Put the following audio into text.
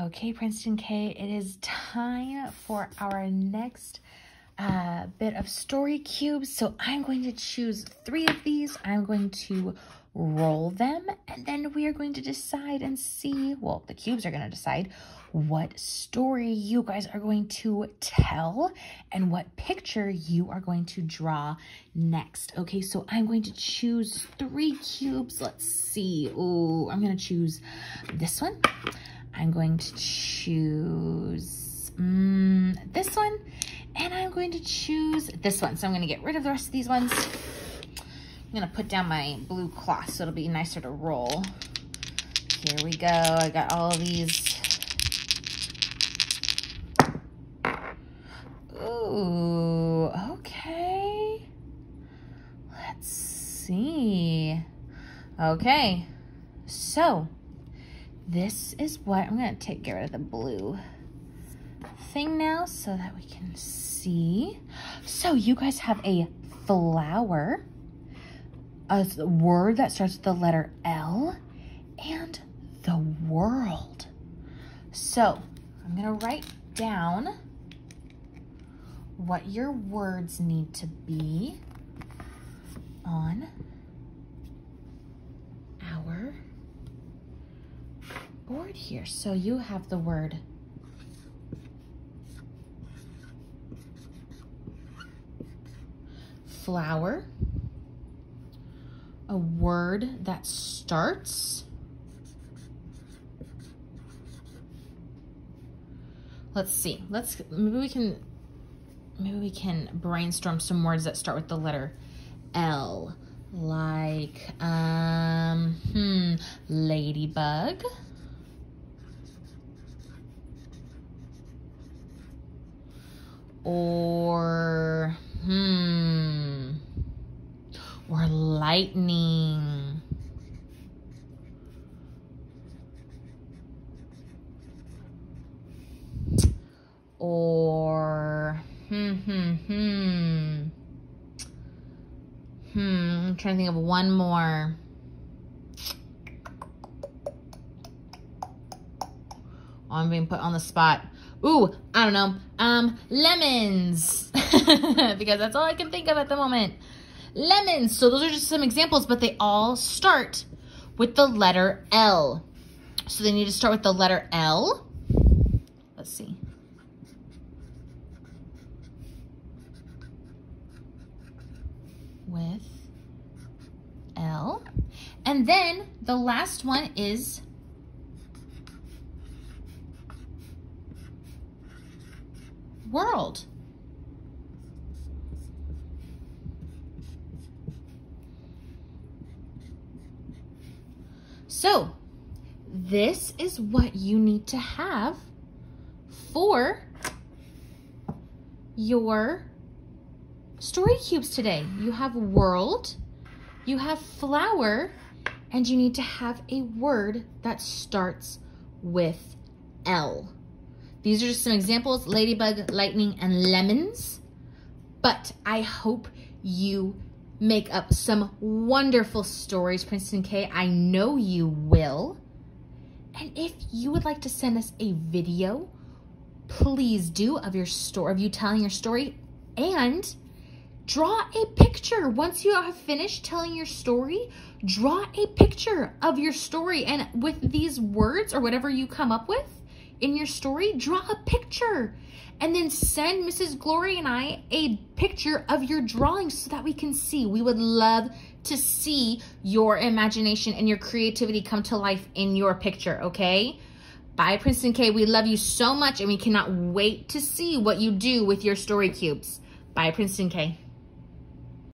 Okay, Princeton K, it is time for our next uh, bit of story cubes. So I'm going to choose three of these. I'm going to roll them, and then we are going to decide and see, well, the cubes are going to decide what story you guys are going to tell and what picture you are going to draw next. Okay, so I'm going to choose three cubes. Let's see. Oh, I'm going to choose this one. I'm going to choose um, this one, and I'm going to choose this one. So I'm going to get rid of the rest of these ones. I'm going to put down my blue cloth so it'll be nicer to roll. Here we go. I got all these. Ooh, okay. Let's see. Okay, so this is what, I'm gonna take, get rid of the blue thing now so that we can see. So you guys have a flower, a word that starts with the letter L, and the world. So I'm gonna write down what your words need to be on our board here. So you have the word flower, a word that starts. Let's see. Let's maybe we can maybe we can brainstorm some words that start with the letter L. Like um hmm ladybug. Or hmm or lightning. Or hmm hmm hmm hmm I'm trying to think of one more. Oh, I'm being put on the spot Ooh, I don't know. Um, lemons. because that's all I can think of at the moment. Lemons. So those are just some examples, but they all start with the letter L. So they need to start with the letter L. Let's see. With L. And then the last one is world. So, this is what you need to have for your story cubes today. You have world, you have flower, and you need to have a word that starts with L. These are just some examples, ladybug, lightning, and lemons. But I hope you make up some wonderful stories, Princeton K. I know you will. And if you would like to send us a video, please do of your story, of you telling your story and draw a picture. Once you have finished telling your story, draw a picture of your story and with these words or whatever you come up with in your story, draw a picture and then send Mrs. Glory and I a picture of your drawing so that we can see. We would love to see your imagination and your creativity come to life in your picture, okay? Bye, Princeton K. We love you so much and we cannot wait to see what you do with your story cubes. Bye, Princeton K.